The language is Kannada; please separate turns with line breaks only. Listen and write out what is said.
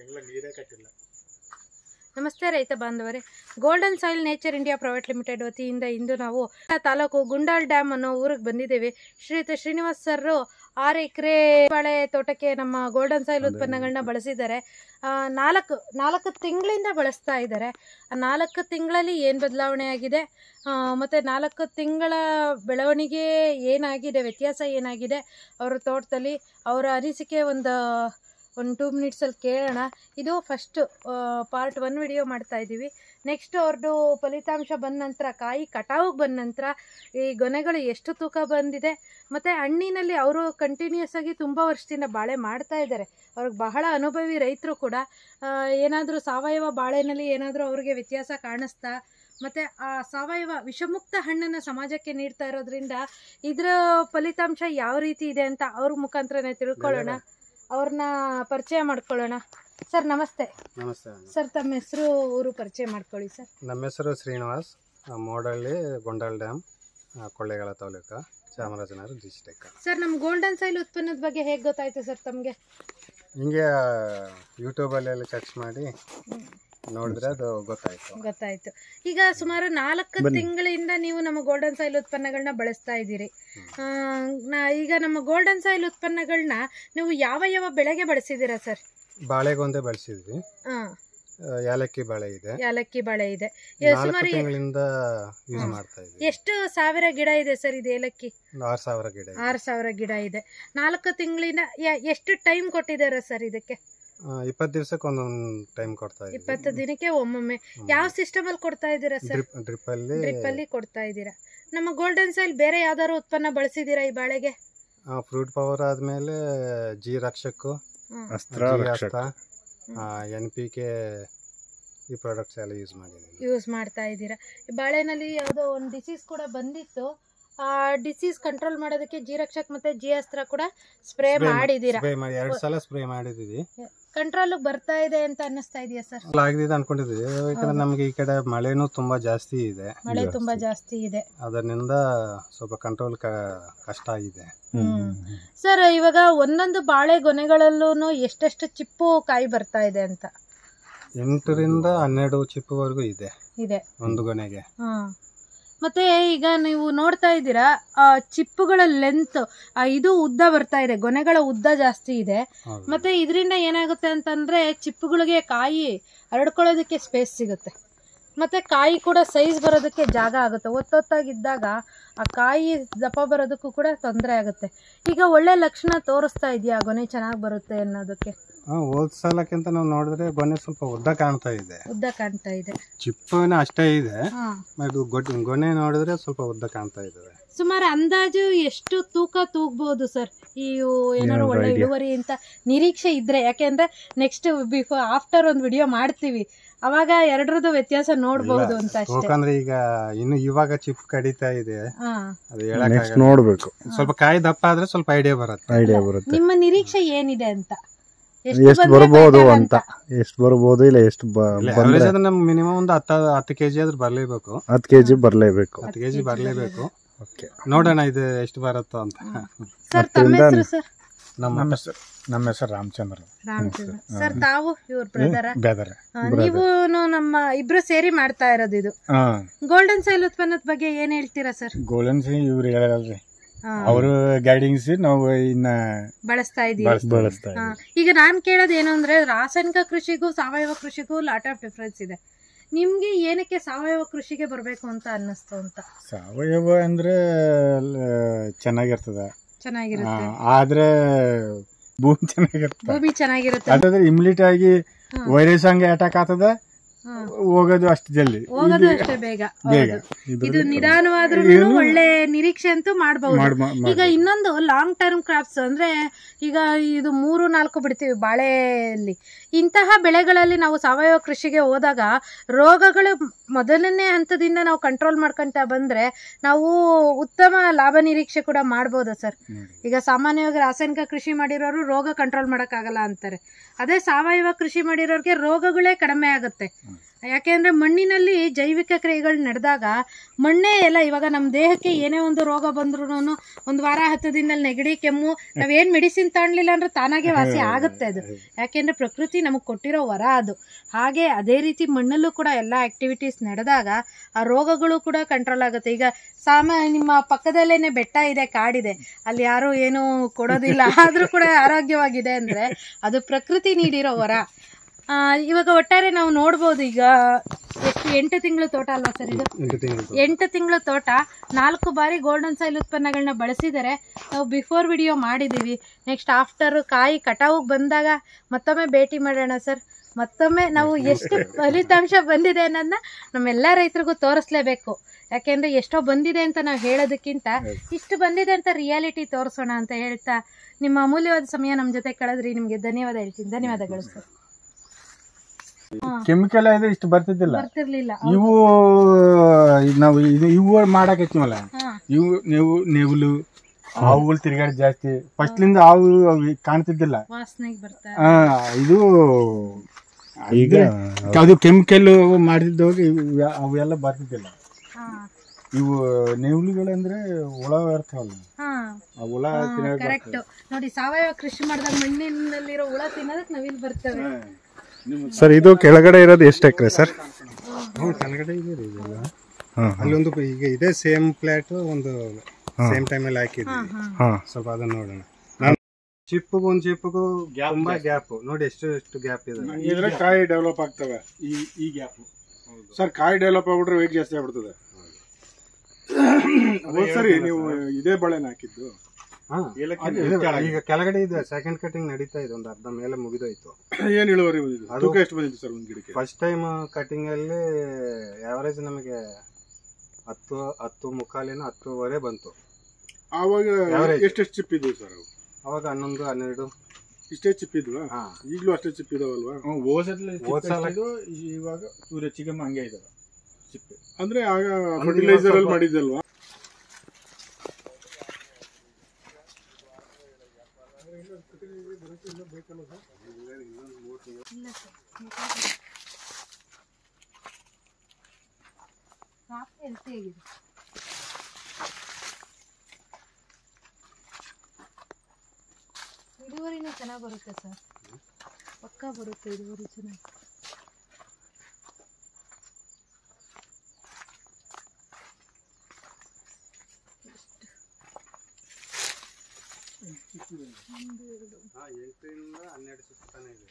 ತಿಂಗಳ ನೀರೇ ಕಟ್ಟಿಲ್ಲ.
ನಮಸ್ತೆ ರೈತ ಬಾಂಧವರೇ. Golden soil nature India private limited ವತಿಯಿಂದ ಇಂದು ನಾವು ತಾಲೂಕು ಗುಂಡಾಲ್ ಡ್ಯಾಮ್ ಅನ್ನೋ ಊರಿಗೆ ಬಂದಿದ್ದೇವೆ. ಶ್ರೀಯುತ ಶ್ರೀನಿವಾಸ್ ಸರ್ ಆರು ಎಕರೆ ಬಾಳೆ ತೋಟಕ್ಕೆ ನಮ್ಮ ಗೋಲ್ಡನ್ ಸಾಯಿಲ್ ಉತ್ಪನ್ನಗಳನ್ನ ಬಳಸಿದ್ದಾರೆ. ನಾಲ್ಕು ನಾಲ್ಕು ತಿಂಗಳಿಂದ ಬಳಸ್ತಾ ಇದ್ದಾರೆ. ಆ ನಾಲ್ಕು ತಿಂಗಳಲ್ಲಿ ಏನು ಬದಲಾವಣೆ ಆಗಿದೆ? ಮತ್ತು ಮತ್ತೆ ನಾಲ್ಕು ತಿಂಗಳ ಬೆಳವಣಿಗೆ ಏನಾಗಿದೆ? ವ್ಯತ್ಯಾಸ ಏನಾಗಿದೆ? ಅವರ ತೋಟದಲ್ಲಿ ಅವರ ಅನಿಸಿಕೆ ಒಂದು ಒಂದು ಟೂ ಮಿನಿಟ್ಸಲ್ಲಿ ಕೇಳೋಣ. ಇದು ಫಸ್ಟು ಪಾರ್ಟ್ ಒನ್ ವಿಡಿಯೋ ಮಾಡ್ತಾ ಇದ್ದೀವಿ. ನೆಕ್ಸ್ಟ್ ಅವ್ರದ್ದು ಫಲಿತಾಂಶ ಬಂದ ನಂತರ, ಕಾಯಿ ಕಟಾವಿಗೆ ಬಂದ ನಂತರ ಈ ಗೊನೆಗಳು ಎಷ್ಟು ತೂಕ ಬಂದಿದೆ. ಮತ್ತು ಹಣ್ಣಿನಲ್ಲಿ ಅವರು ಕಂಟಿನ್ಯೂಸ್ ಆಗಿ ತುಂಬ ವರ್ಷದಿಂದ ಬಾಳೆ ಮಾಡ್ತಾ ಇದ್ದಾರೆ. ಅವ್ರಿಗೆ ಬಹಳ ಅನುಭವಿ ರೈತರು ಕೂಡ ಏನಾದರೂ ಸಾವಯವ ಬಾಳೆನಲ್ಲಿ ಏನಾದರೂ ಅವ್ರಿಗೆ ವ್ಯತ್ಯಾಸ ಕಾಣಿಸ್ತಾ, ಮತ್ತು ಆ ಸಾವಯವ ವಿಷಮುಕ್ತ ಹಣ್ಣನ್ನು ಸಮಾಜಕ್ಕೆ ನೀಡ್ತಾ ಇರೋದ್ರಿಂದ ಇದರ ಫಲಿತಾಂಶ ಯಾವ ರೀತಿ ಇದೆ ಅಂತ ಅವ್ರ ಮುಖಾಂತರನೇ ತಿಳ್ಕೊಳ್ಳೋಣ. ಅವ್ರನ್ನ ಪರಿಚಯ ಮಾಡ್ಕೊಳ್ಳೋಣ. ಸರ್ ನಮಸ್ತೆ.
ನಮಸ್ತೆ
ಸರ್ ತಮ್ಮ ಹೆಸರು ಊರು ಪರಿಚಯ ಮಾಡ್ಕೊಳ್ಳಿ ಸರ್.
ನಮ್ಮ ಹೆಸರು Srinivas. Modalli Gondal dam Kollegal taluk Chamarajanagar district.
Sir ನಮ್ಮ ಗೋಲ್ಡನ್ ಸೈಲ್ ಉತ್ಪನ್ನದ ಬಗ್ಗೆ ಹೇಗೆ ಗೊತ್ತಾಯ್ತು ಸರ್ ತಮಗೆ?
ಹಿಂಗೆ ಯೂಟ್ಯೂಬಲ್ಲಿ ಸರ್ಚ್ ಮಾಡಿ ನೋಡಿದ್ರೆ ಅದು ಗೊತ್ತಾಯ್ತು.
ಗೊತ್ತಾಯ್ತು. ಈಗ ಸುಮಾರು ನಾಲ್ಕು ತಿಂಗಳಿಂದ ನೀವು ನಮ್ಮ ಗೋಲ್ಡನ್ ಸಾಯಿಲ್ ಉತ್ಪನ್ನಗಳನ್ನ ಬಳಸ್ತಾ ಇದ್ದೀರಿ. ಈಗ ನಮ್ಮ ಗೋಲ್ಡನ್ ಸಾಯಿಲ್ ಉತ್ಪನ್ನಗಳನ್ನ ನೀವು ಯಾವ ಯಾವ ಬೆಳೆಗೆ ಬಳಸಿದ್ದೀರಾ ಸರ್?
ಬಾಳೆಗೊಂದೆ ಬಳಸಿದ್ವಿ. ಏಲಕ್ಕಿ ಬಾಳೆ ಇದೆ.
ಯಾಲಕ್ಕಿ ಬಾಳೆ ಇದೆ. ಸುಮಾರು
ತಿಂಗಳಿಂದ ಯೂಸ್ ಮಾಡ್ತಾ ಇದ್ದೀವಿ.
ಎಷ್ಟು ಸಾವಿರ ಗಿಡ ಇದೆ ಸರ್ ಇದು ಏಲಕ್ಕಿ?
ಆರ್ ಸಾವಿರ ಗಿಡ ಇದೆ.
ಆರು ಸಾವಿರ ಗಿಡ ಇದೆ. ನಾಲ್ಕು ತಿಂಗಳಿಂದ ಎಷ್ಟು ಟೈಮ್ ಕೊಟ್ಟಿದ್ದಾರೆ ಸರ್ ಇದಕ್ಕೆ?
ಇಪ್ಪತ್ತು ದಿವಸಕ್ಕೆ ಒಂದೊಂದು ಟೈಮ್ ಕೊಡ್ತಾ ಇದ್ದೀವಿ.
ಇಪ್ಪತ್ತು ದಿನಕ್ಕೆ ಒಮ್ಮೊಮ್ಮೆ. ಯಾವ ಸಿಸ್ಟಮ್ ಅಲ್ಲಿ ಕೊಡ್ತಾ ಇದ್ದೀರಾ ಸರ್
ಡ್ರಿಪ್ ಅಲ್ಲಿ
ಡ್ರಿಪ್ ಅಲ್ಲಿ ಕೊಡ್ತಾ ಇದ್ದೀರಾ. ನಮ್ಮ ಗೋಲ್ಡನ್ ಸೈಲ್ ಬೇರೆ ಯಾವ್ದಾದ್ರು ಉತ್ಪನ್ನ ಬಳಸಿದೀರಾ ಈ ಬಾಳೆಗೆ?
ಫ್ರೂಟ್ ಪವರ್ ಆದ್ಮೇಲೆ ಜಿ ರಕ್ಷಕ್ಕು
ಅಸ್ತ್ರ
ಎನ್ ಪಿ ಕೆ ಈ ಪ್ರಾಡಕ್ಟ್ಸ್ ಎಲ್ಲ ಯೂಸ್ ಮಾಡಿದ್ದೀವಿ.
ಯೂಸ್ ಮಾಡ್ತಾ ಇದ್ದೀರಾ. ಈ ಬಾಳೆನಲ್ಲಿ ಯಾವುದೋ ಒಂದು ಡಿಸೀಸ್ ಕೂಡ ಬಂದಿತ್ತು. ಡಿಸೀಸ್ ಕಂಟ್ರೋಲ್ ಮಾಡೋದಕ್ಕೆ ಜೀರಕ್ಷಕ್ ಮತ್ತೆ ಜಿ ಅಸ್ತ್ರ ಕೂಡ ಸ್ಪ್ರೇ ಮಾಡಿದೀರಾ
ಸ್ಪ್ರೇ ಮಾಡಿ ಎರಡು ಸಲ ಸ್ಪ್ರೇ ಮಾಡಿದೀವಿ
ಕಂಟ್ರೋಲ್ ಬರ್ತಾ ಇದೆ ಅಂತ ಅನ್ನಿಸ್ತಾ ಇದೆಯಾ ಸರ್?
ಆಗಿದೆ ಅನ್ಕೊಂಡಿದ್ವಿ ಯಾಕಂದ್ರೆ ನಮ್ಗೆ ಈ ಕಡೆ ಮಳೆನೂ ತುಂಬಾ ಜಾಸ್ತಿ ಇದೆ.
ಮಳೆ ತುಂಬಾ ಜಾಸ್ತಿ ಇದೆ.
ಅದರಿಂದ ಸ್ವಲ್ಪ ಕಂಟ್ರೋಲ್ ಕಷ್ಟ ಆಗಿದೆ.
ಸರ್ ಇವಾಗ ಒಂದೊಂದು ಬಾಳೆ ಗೊನೆಗಳಲ್ಲೂ ಎಷ್ಟೆಷ್ಟು ಚಿಪ್ಪು ಕಾಯಿ ಬರ್ತಾ ಇದೆ ಅಂತ?
ಎಂಟರಿಂದ ಹನ್ನೆರಡು ಚಿಪ್ಪುವರೆಗೂ ಇದೆ
ಇದೆ.
ಒಂದು ಗೊನೆಗೆ.
ಹಾ. ಮತ್ತೆ ಈಗ ನೀವು ನೋಡ್ತಾ ಇದ್ದೀರಾ ಆ ಚಿಪ್ಪುಗಳ ಲೆಂತ್ ಇದು ಉದ್ದ ಬರ್ತಾ ಇದೆ ಗೊನೆಗಳ ಉದ್ದ ಜಾಸ್ತಿ ಇದೆ. ಮತ್ತೆ ಇದರಿಂದ ಏನಾಗುತ್ತೆ ಅಂತಂದ್ರೆ ಚಿಪ್ಪುಗಳಿಗೆ ಕಾಯಿ ಹರಡ್ಕೊಳ್ಳೋದಕ್ಕೆ ಸ್ಪೇಸ್ ಸಿಗುತ್ತೆ ಮತ್ತೆ ಕಾಯಿ ಕೂಡ ಸೈಜ್ ಬರೋದಕ್ಕೆ ಜಾಗ ಆಗುತ್ತೆ. ಒತ್ತೊತ್ತಾಗಿದ್ದಾಗ ಆ ಕಾಯಿ ದಪ್ಪ ಬರೋದಕ್ಕೂ ಕೂಡ ತೊಂದರೆ ಆಗುತ್ತೆ. ಈಗ ಒಳ್ಳೆ ಲಕ್ಷಣ ತೋರಿಸ್ತಾ ಇದೆಯಾ? ಗೊನೆ ಚೆನ್ನಾಗಿ ಬರುತ್ತೆ ಅನ್ನೋದಕ್ಕೆ?
ಹೋದ್ ಸಲಕ್ಕಿಂತ ನಾವು ನೋಡಿದ್ರೆ ಗೊನೆ ಸ್ವಲ್ಪ ಉದ್ದ ಕಾಣ್ತಾ ಇದೆ.
ಉದ್ದ ಕಾಣ್ತಾ ಇದೆ.
ಚಿಪ್ಪನ ಅಷ್ಟೇ ಇದೆ. ಗೊನೆ ನೋಡಿದ್ರೆ ಸ್ವಲ್ಪ ಉದ್ದ ಕಾಣ್ತಾ ಇದೆ
ಸುಮಾರು ಅಂದಾಜು ಎಷ್ಟು ತೂಕ ತೂಗ್ಬೋದು ಸರ್? ಈ ಏನಾದ್ರು ಒಳ್ಳೆ ಇಳುವರಿ ಅಂತ ನಿರೀಕ್ಷೆ ಇದ್ರೆ. ಯಾಕೆಂದ್ರೆ ನೆಕ್ಸ್ಟ್ ಬಿಫೋರ್ ಆಫ್ಟರ್ ಒಂದು ವಿಡಿಯೋ ಮಾಡ್ತೀವಿ. ಅವಾಗ ಎರಡರದ್ದು ವ್ಯತ್ಯಾಸ ನೋಡಬಹುದು ಅಂತ ಅಷ್ಟೇ
ಯಾಕಂದ್ರೆ ಈಗ ಇನ್ನು ಇವಾಗ ಚಿಪ್ ಕಡಿತಾ ಇದೆ.
ಹಾ
ಅದು ಹೇಳಕ್
ನೋಡ್ಬೇಕು.
ಸ್ವಲ್ಪ ಕಾಯಿ ದಪ್ಪ ಆದ್ರೆ ಸ್ವಲ್ಪ ಐಡಿಯಾ ಬರುತ್ತೆ.
ಐಡಿಯಾ ಬರುತ್ತೆ.
ನಿಮ್ಮ ನಿರೀಕ್ಷೆ ಏನಿದೆ ಅಂತ?
ಎಷ್ಟು
ಬರಬಹುದು
ಬರ್ಬೋದು ಅಂತ. ಎಷ್ಟು ಬರ್ಬೋದು ಇಲ್ಲ ಎಷ್ಟು
ಮಿನಿಮಮ್ ಒಂದು ಹತ್ತು ಹತ್ತು ಕೆಜಿ ಆದ್ರೂ ಬರ್ಲೇಬೇಕು.
ಹತ್ತು ಕೆಜಿ ಬರ್ಲೇಬೇಕು.
ಹತ್ತು ಕೆಜಿ ಬರ್ಲೇಬೇಕು.
ಓಕೆ
ನೋಡೋಣ ಇದು ಎಷ್ಟು ಬರುತ್ತೋ ಅಂತ. ನಮ್ಮ
ಹೆಸರು. ನಮ್ಮ ಹೆಸರು ರಾಮಚಂದ್ರ.
ರಾಮಚಂದ್ರ. ಸರ್ ತಾವು ಇವ್ರ ಬ್ರದರ ನೀವು ನಮ್ಮ ಇಬ್ರು ಸೇರಿ ಮಾಡ್ತಾ ಇರೋದು ಇದು. ಗೋಲ್ಡನ್ ಸೈಲ್ ಉತ್ಪನ್ನದ ಬಗ್ಗೆ ಏನ್ ಹೇಳ್ತೀರಾ ಸರ್
ಗೋಲ್ಡನ್ ಸೈಲ್ ಇವ್ರು ಹೇಳಲ್ರಿ ಅವರು ಗೈಡಿಂಗ್ಸ್ ನಾವು ಇನ್ನ
ಬಳಸ್ತಾ ಇದೀವಿ. ಈಗ ನಾನ್ ಕೇಳೋದು ಏನು ಅಂದ್ರೆ ರಾಸಾಯನಿಕ ಕೃಷಿಗೂ ಸಾವಯವ ಕೃಷಿಗೂ ಲಾಟ್ ಆಫ್ ಡಿಫ್ರೆನ್ಸ್ ಇದೆ. ನಿಮ್ಗೆ ಏನಕ್ಕೆ ಸಾವಯವ ಕೃಷಿಗೆ ಬರಬೇಕು ಅಂತ ಅನ್ನಿಸ್ತು ಅಂತ?
ಸಾವಯವ ಅಂದ್ರೆ ಚೆನ್ನಾಗಿರ್ತದ.
ಚೆನ್ನಾಗಿರುತ್ತೆ.
ಆದ್ರೆ ಭೂಮಿ ಚೆನ್ನಾಗಿರುತ್ತೆ.
ಭೂಮಿ ಚೆನ್ನಾಗಿರುತ್ತೆ.
ಇಮ್ಲಿಟ್ ಇಮ್ಯುನಿಟಿ ಆಗಿ ವೈರಸ್ ಹಂಗೆ ಅಟ್ಯಾಕ್ ಆಗ್ತದ. ಹೋಗೋದು ಅಷ್ಟು ಜಲ್ದಿ.
ಹೋಗೋದು ಅಷ್ಟೇ ಬೇಗ.
ಬೇಗ.
ಹೌದು. ಇದು ನಿಧಾನವಾದ್ರೂ ಒಳ್ಳೆ ನಿರೀಕ್ಷೆ ಅಂತೂ ಮಾಡಬಹುದು
ಮಾಡ್- ಮಾಡ್- ಮಾಡ್-
ಈಗ ಇನ್ನೊಂದು ಲಾಂಗ್ ಟರ್ಮ್ ಕ್ರಾಪ್ಸ್ ಅಂದ್ರೆ ಈಗ ಇದು ಮೂರು ನಾಲ್ಕು ಬಿಡ್ತೀವಿ ಬಾಳೆಯಲ್ಲಿ. ಇಂತಹ ಬೆಳೆಗಳಲ್ಲಿ ನಾವು ಸಾವಯವ ಕೃಷಿಗೆ ಹೋದಾಗ ರೋಗಗಳು ಮೊದಲನೇ ಹಂತದಿಂದ ನಾವು ಕಂಟ್ರೋಲ್ ಮಾಡ್ಕೊಂತ ಬಂದ್ರೆ ನಾವು ಉತ್ತಮ ಲಾಭ ನಿರೀಕ್ಷೆ ಕೂಡ ಮಾಡ್ಬೋದಾ ಸರ್. ಈಗ ಸಾಮಾನ್ಯವಾಗಿ ರಾಸಾಯನಿಕ ಕೃಷಿ ಮಾಡಿರೋರು ರೋಗ ಕಂಟ್ರೋಲ್ ಮಾಡೋಕ್ಕಾಗಲ್ಲ ಅಂತಾರೆ. ಅದೇ ಸಾವಯವ ಕೃಷಿ ಮಾಡಿರೋರಿಗೆ ರೋಗಗಳೇ ಕಡಿಮೆ ಆಗುತ್ತೆ. ಯಾಕೆಂದ್ರೆ ಮಣ್ಣಿನಲ್ಲಿ ಜೈವಿಕ ಕ್ರಿಯೆಗಳು ನಡೆದಾಗ ಮಣ್ಣೇ ಎಲ್ಲ ಇವಾಗ ನಮ್ಮ ದೇಹಕ್ಕೆ ಏನೇ ಒಂದು ರೋಗ ಬಂದ್ರು ಒಂದು ವಾರ ಹತ್ತು ದಿನದಲ್ಲಿ ನೆಗಡಿ ಕೆಮ್ಮು ನಾವೇನ್ ಮೆಡಿಸಿನ್ ತಗೊಳ್ಲಿಲ್ಲ ಅಂದ್ರೆ ತಾನಾಗೆ ವಾಸಿ ಆಗುತ್ತೆ ಅದು. ಯಾಕೆಂದ್ರೆ ಪ್ರಕೃತಿ ನಮಗೆ ಕೊಟ್ಟಿರೋ ವರ ಅದು. ಹಾಗೆ ಅದೇ ರೀತಿ ಮಣ್ಣಲ್ಲೂ ಕೂಡ ಎಲ್ಲಾ ಆಕ್ಟಿವಿಟೀಸ್ ನಡೆದಾಗ ಆ ರೋಗಗಳು ಕೂಡ ಕಂಟ್ರೋಲ್ ಆಗುತ್ತೆ. ಈಗ ಸಾಮ ನಿಮ್ಮ ಪಕ್ಕದಲ್ಲೇನೆ ಬೆಟ್ಟ ಇದೆ ಕಾಡಿದೆ. ಅಲ್ಲಿ ಯಾರು ಏನು ಕೊಡೋದಿಲ್ಲ. ಆದ್ರೂ ಕೂಡ ಆರೋಗ್ಯವಾಗಿದೆ ಅಂದ್ರೆ ಅದು ಪ್ರಕೃತಿ ನೀಡಿರೋ ವರ. ಇವಾಗ ಒಟ್ಟಾರೆ ನಾವು ನೋಡ್ಬೋದು ಈಗ ಎಷ್ಟು ಎಂಟು ತಿಂಗಳು ತೋಟ ಅಲ್ವಾ ಸರ್ ಇದು?
ಎಂಟು ತಿಂಗಳು
ತೋಟ. ನಾಲ್ಕು ಬಾರಿ ಗೋಲ್ಡನ್ ಸಾಯಿಲ್ ಉತ್ಪನ್ನಗಳನ್ನ ಬಳಸಿದರೆ ನಾವು ಬಿಫೋರ್ ವಿಡಿಯೋ ಮಾಡಿದ್ದೀವಿ. ನೆಕ್ಸ್ಟ್ ಆಫ್ಟರ್ ಕಾಯಿ ಕಟಾವಿಗೆ ಬಂದಾಗ ಮತ್ತೊಮ್ಮೆ ಭೇಟಿ ಮಾಡೋಣ ಸರ್. ಮತ್ತೊಮ್ಮೆ ನಾವು ಎಷ್ಟು ಫಲಿತಾಂಶ ಬಂದಿದೆ ಅನ್ನೋದನ್ನ ನಮ್ಮೆಲ್ಲ ರೈತರಿಗೂ ತೋರಿಸ್ಲೇಬೇಕು. ಯಾಕೆಂದ್ರೆ ಎಷ್ಟೋ ಬಂದಿದೆ ಅಂತ ನಾವು ಹೇಳೋದಕ್ಕಿಂತ ಇಷ್ಟು ಬಂದಿದೆ ಅಂತ ರಿಯಾಲಿಟಿ ತೋರಿಸೋಣ ಅಂತ ಹೇಳ್ತಾ ನಿಮ್ಮ ಅಮೂಲ್ಯವಾದ ಸಮಯ ನಮ್ಮ ಜೊತೆ ಕಳೆದ್ರಿ. ನಿಮಗೆ ಧನ್ಯವಾದ ಹೇಳ್ತೀನಿ. ಧನ್ಯವಾದಗಳು ಸರ್.
ಕೆಮಿಕಲ್ ಇದು ಇಷ್ಟು ಬರ್ತಿದ್ದಿಲ್ಲ.
ಬರ್ತಿರ್ಲಿಲ್ಲ
ಇವು ನಾವು ಇದು ಇವು ಮಾಡಾಕತ್ತೀವಲ್ಲ
ಹಾ.
ಇವು ನೀವು ನೆವುಲು ಹಾವುಗಳು ತಿರುಗಾಡಿ ಜಾಸ್ತಿ. ಫಸ್ಟ್ಲಿಂದ ಹಾವು ಅವು ಕಾಣ್ತಿದ್ದಿಲ್ಲ.
ವಾಸನೆಗೆ ಬರ್ತಾ
ಆ, ಇದು ಈಗ ಅದು ಕೆಮಿಕಲ್ ಮಾಡಿದ್ದವಾಗ ಇವು ಅವೆಲ್ಲ ಬರ್ತಿದ್ದಿಲ್ಲ. ಇವು ನೆವುಳುಗಳಂದ್ರೆ ಹುಳ ಇರ್ತಾವಲ್ಲ.
ಹಾ.
ಆ ಹುಳ
ನೋಡಿ ಸಾವಯವ ಕೃಷಿ ಮಾಡಿದಾಗ ಮಣ್ಣಿನಲ್ಲಿರೋ ಹುಳ ತಿನ್ನೋದಕ್ಕೆ ನವಿಲು ಬರ್ತೇವೆ.
ಸರ್ ಇದು ಕೆಳಗಡೆ ಇರೋದು ಎಷ್ಟು ಎಕರೆ ಸರ್? ಕೆಳಗಡೆ ಇದೆ ಇದೆಲ್ಲ. ಅಲ್ಲೊಂದು ಈಗ ಇದೆ ಸೇಮ್ ಪ್ಲಾಟ್ ಒಂದು ಸೇಮ್ ಟೈಮಲ್ಲಿ ಹಾಕಿದ್ವಿ ಸ್ವಲ್ಪ ಅದನ್ನ ನೋಡೋಣ. ನಾನು ಚಿಪ್ಪಿಗೂ ಒಂದು ಚಿಪ್ಪಿಗೂ ತುಂಬಾ ಗ್ಯಾಪ್ ನೋಡಿ ಎಷ್ಟು ಎಷ್ಟು ಗ್ಯಾಪ್ ಇದೆ.
ಇದ್ರೆ ಕಾಯಿ ಡೆವಲಪ್ ಆಗ್ತವೆ. ಈ ಈ ಗ್ಯಾಪ್ ಸರ್ ಕಾಯಿ ಡೆವಲಪ್ ಆಗ್ಬಿಟ್ರೆ ವೇಟ್ ಜಾಸ್ತಿ ಆಗ್ಬಿಡ್ತದೆ. ಹೋದ್. ಸರಿ ನೀವು ಇದೇ ಬಳೆನ ಹಾಕಿದ್ದು.
ಈಗ ಕೆಳಗಡೆ ಇದೆ ಸೆಕೆಂಡ್ ಕಟಿಂಗ್ ನಡೀತಾ ಇದೆ ಒಂದು ಅರ್ಧ ಮೇಲೆ ಮುಗಿದೋಯ್ತು.
ಏನ್ ಇಳುವರಿ ಬಂದಿದ್ದು
ಅದು-
ತೂಕ ಎಷ್ಟು ಬಂದಿತ್ತು ಸರ್ ಒಂದ್ ಗಿಡಕ್ಕೆ?
ಫಸ್ಟ್ ಟೈಮ್ ಕಟಿಂಗ್ ಅಲ್ಲಿ ಆವರೇಜ್ ನಮಗೆ ಹತ್ತು ಹತ್ತು ಮುಕ್ಕಾಲಿನ ಹತ್ತುವರೆ ಬಂತು.
ಆವಾಗ
Average.
ಎಷ್ಟೆಷ್ಟು ಚಿಪ್ ಇದ್ವು ಸರ್ ಅವು?
ಅವಾಗ ಹನ್ನೊಂದು ಹನ್ನೆರಡು.
ಇಷ್ಟೇ ಚಿಪ್ ಇದ್ವಾ?
ಹಾ.
ಈಗಲೂ ಅಷ್ಟೇ ಚಿಪ್ ಇದಾವಲ್ವಾ?
ಹೋದ್ ಸಲ-
ಇವಾಗ ಸೂರ್ಯ ಚಿಗಮ್ಮ ಹಂಗೆ ಇದಾವೆ ಚಿಪ್ಪೆ ಅಂದ್ರೆ ಆಗ ಫರ್ಟಿಲೈಸರ್ ಅಲ್ಲಿ ಮಾಡಿದ್ದಲ್ವಾ?
ಹೆಲ್ತಿಯಾಗಿದೆ ಇಳುವರಿನೂ ಚೆನ್ನಾಗಿ ಬರುತ್ತೆ ಸರ್. ಪಕ್ಕ ಬರುತ್ತೆ ಇಳುವರಿ ಚೆನ್ನಾಗಿ.
ಹಾ, ಎಂಟರಿಂದ ಹನ್ನೆರಡು ಸುತ್ತ ಇದೆ.